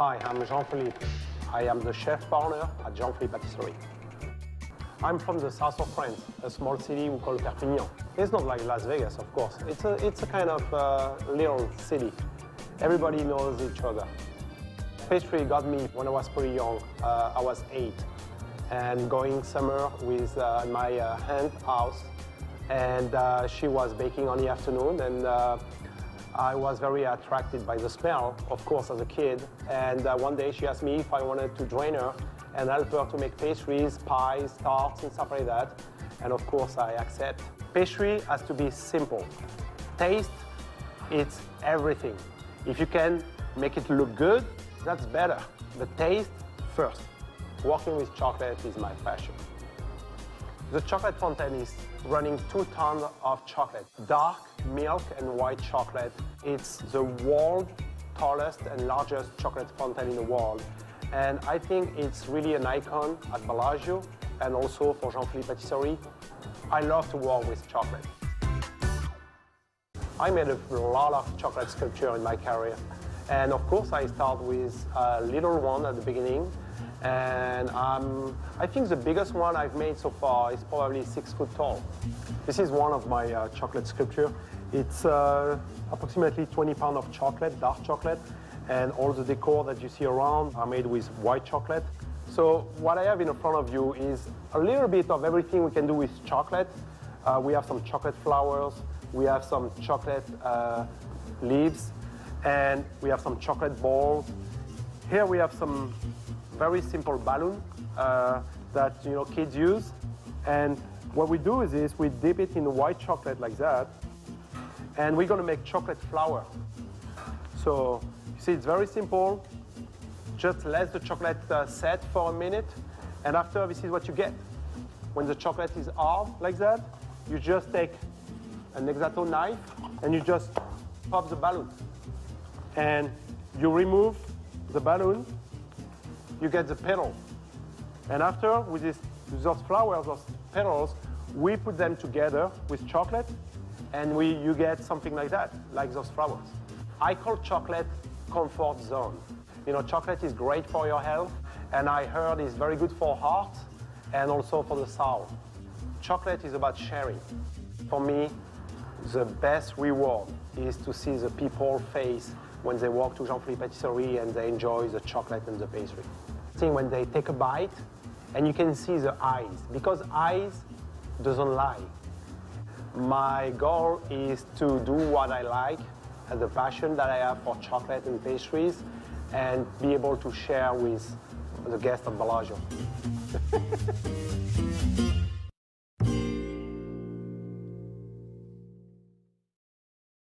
Hi, I'm Jean-Philippe. I am the chef partner at Jean-Philippe Patisserie. I'm from the south of France, a small city we call Perpignan. It's not like Las Vegas, of course. It's a, it's a kind of uh, little city. Everybody knows each other. Pastry got me when I was pretty young. Uh, I was eight and going summer with uh, my uh, aunt house and uh, she was baking on the afternoon and uh, I was very attracted by the smell, of course, as a kid. And uh, one day she asked me if I wanted to join her and help her to make pastries, pies, tarts, and stuff like that. And of course, I accept. Pastry has to be simple. Taste, it's everything. If you can make it look good, that's better. But taste first. Working with chocolate is my passion. The chocolate fountain is running two tons of chocolate, dark milk and white chocolate. It's the world's tallest and largest chocolate fountain in the world. And I think it's really an icon at Bellagio and also for Jean-Philippe Patisserie. I love to work with chocolate. I made a lot of chocolate sculpture in my career. And of course, I start with a little one at the beginning and um, I think the biggest one I've made so far is probably six foot tall. This is one of my uh, chocolate sculpture. It's uh, approximately 20 pounds of chocolate, dark chocolate, and all the decor that you see around are made with white chocolate. So what I have in front of you is a little bit of everything we can do with chocolate. Uh, we have some chocolate flowers, we have some chocolate uh, leaves, and we have some chocolate balls. Here we have some very simple balloon uh, that you know kids use. And what we do is, is we dip it in white chocolate like that, and we're gonna make chocolate flower. So you see, it's very simple. Just let the chocolate uh, set for a minute, and after this is what you get. When the chocolate is hard like that, you just take an X-Acto knife and you just pop the balloon. And you remove the balloon you get the petal. And after, with, this, with those flowers, those petals, we put them together with chocolate, and we, you get something like that, like those flowers. I call chocolate comfort zone. You know, chocolate is great for your health, and I heard it's very good for heart and also for the soul. Chocolate is about sharing. For me, the best reward is to see the people face when they walk to Jean-Philippe Patisserie and they enjoy the chocolate and the pastry. Thing when they take a bite and you can see the eyes because eyes doesn't lie. My goal is to do what I like and the passion that I have for chocolate and pastries and be able to share with the guests of Bellagio.